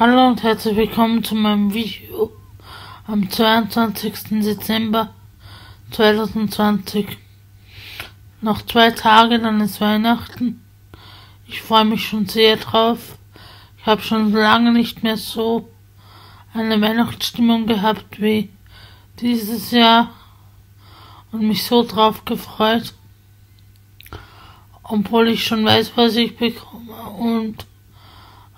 Hallo und herzlich willkommen zu meinem Video am 22. Dezember 2020. Noch zwei Tage, dann ist Weihnachten. Ich freue mich schon sehr drauf. Ich habe schon lange nicht mehr so eine Weihnachtsstimmung gehabt wie dieses Jahr und mich so drauf gefreut. Obwohl ich schon weiß, was ich bekomme und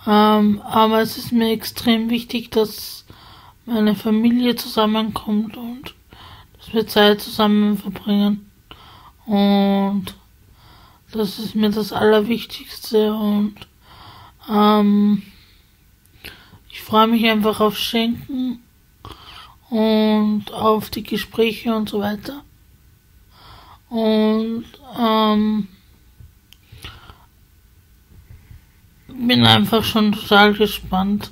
ähm, aber es ist mir extrem wichtig, dass meine Familie zusammenkommt und dass wir Zeit zusammen verbringen. Und das ist mir das Allerwichtigste und ähm, ich freue mich einfach auf Schenken und auf die Gespräche und so weiter. Und ähm, bin einfach schon total gespannt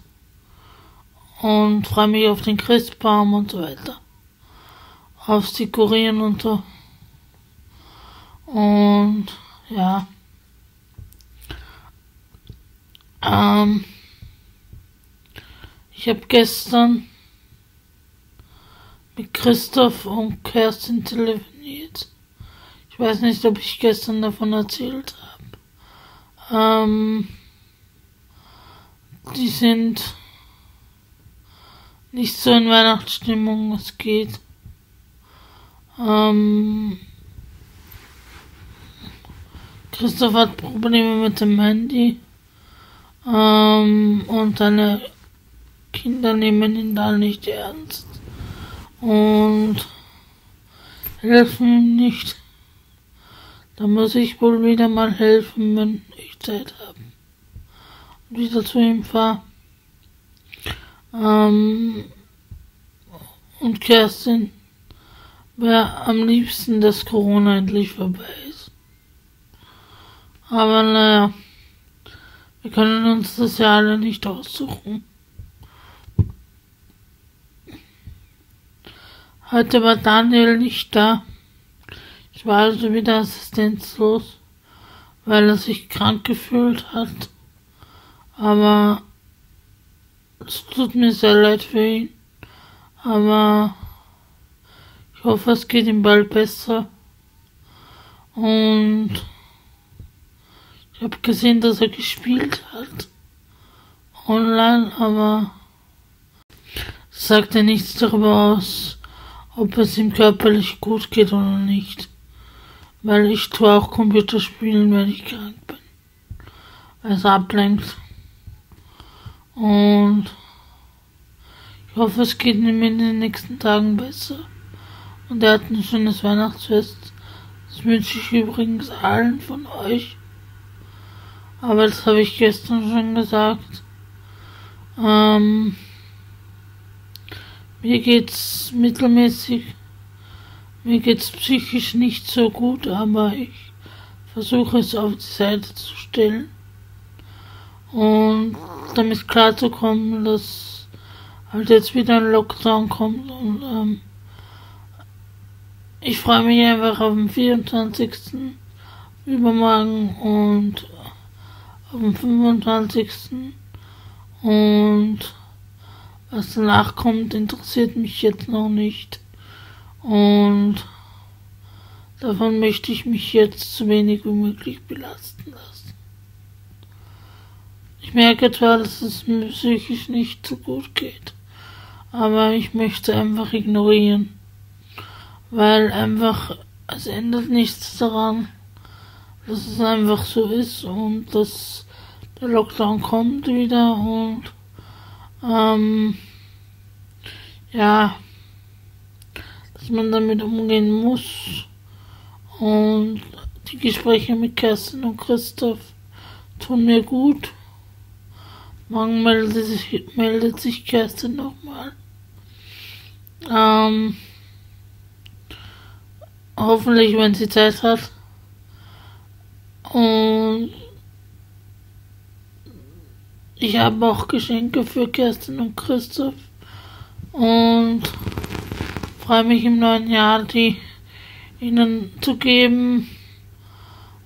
und freue mich auf den Christbaum und so weiter. Aufs Dekorieren und so. Und ja. Ähm, ich habe gestern mit Christoph und Kerstin telefoniert. Ich weiß nicht, ob ich gestern davon erzählt habe. Ähm, die sind nicht so in Weihnachtsstimmung, es geht. Ähm, Christoph hat Probleme mit dem Handy. Ähm, und seine Kinder nehmen ihn da nicht ernst. Und helfen ihm nicht. Da muss ich wohl wieder mal helfen, wenn ich Zeit habe wieder zu ihm fahre. Ähm, und Kerstin wäre am liebsten, dass Corona endlich vorbei ist. Aber naja, wir können uns das ja alle nicht aussuchen. Heute war Daniel nicht da. Ich war also wieder assistenzlos, weil er sich krank gefühlt hat. Aber es tut mir sehr leid für ihn. Aber ich hoffe, es geht ihm bald besser. Und ich habe gesehen, dass er gespielt hat. Online, aber sagt er nichts darüber aus, ob es ihm körperlich gut geht oder nicht. Weil ich tue auch Computerspielen, wenn ich krank bin. Es ablenkt. Und ich hoffe, es geht ihm in den nächsten Tagen besser. Und er hat ein schönes Weihnachtsfest. Das wünsche ich übrigens allen von euch. Aber das habe ich gestern schon gesagt. Ähm, mir geht's mittelmäßig. Mir geht's psychisch nicht so gut, aber ich versuche es auf die Seite zu stellen. Und damit klarzukommen, dass halt jetzt wieder ein Lockdown kommt und ähm, ich freue mich einfach auf den 24. übermorgen und auf den 25. Und was danach kommt, interessiert mich jetzt noch nicht. Und davon möchte ich mich jetzt so wenig wie möglich belasten lassen. Ich merke zwar, dass es mir psychisch nicht so gut geht, aber ich möchte einfach ignorieren, weil einfach es ändert nichts daran, dass es einfach so ist und dass der Lockdown kommt wieder und ähm, ja, dass man damit umgehen muss und die Gespräche mit Kerstin und Christoph tun mir gut Morgen meldet sich, meldet sich Kerstin nochmal. Ähm, hoffentlich, wenn sie Zeit hat. Und ich habe auch Geschenke für Kerstin und Christoph. Und freue mich im neuen Jahr, die ihnen zu geben.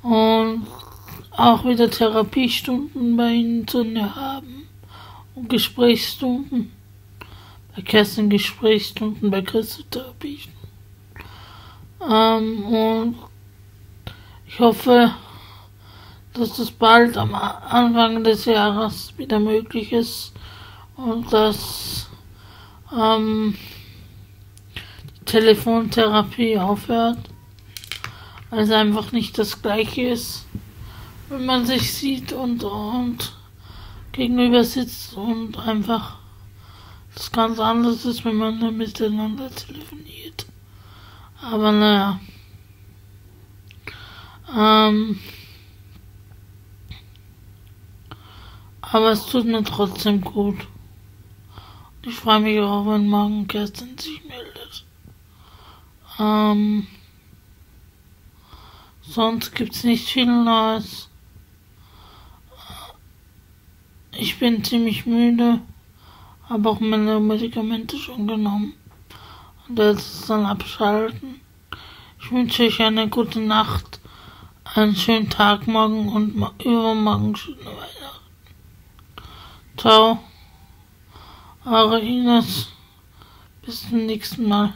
Und auch wieder Therapiestunden bei ihnen zu haben und Gesprächsstunden. Bei Kerstin Gesprächsstunden, bei Christa Therapie. Ähm, und ich hoffe, dass das bald am Anfang des Jahres wieder möglich ist und dass ähm, die Telefontherapie aufhört, weil es einfach nicht das gleiche ist, wenn man sich sieht und, und gegenüber sitzt und einfach das ganz anders ist, wenn man miteinander telefoniert. Aber naja. Ähm, aber es tut mir trotzdem gut. Ich freue mich auch, wenn morgen Kerstin sich meldet. Ähm, sonst gibt's nicht viel Neues. Ich bin ziemlich müde, habe auch meine Medikamente schon genommen. Und jetzt dann abschalten. Ich wünsche euch eine gute Nacht, einen schönen Tag morgen und übermorgen schöne Weihnachten. Ciao, eure Ines. Bis zum nächsten Mal.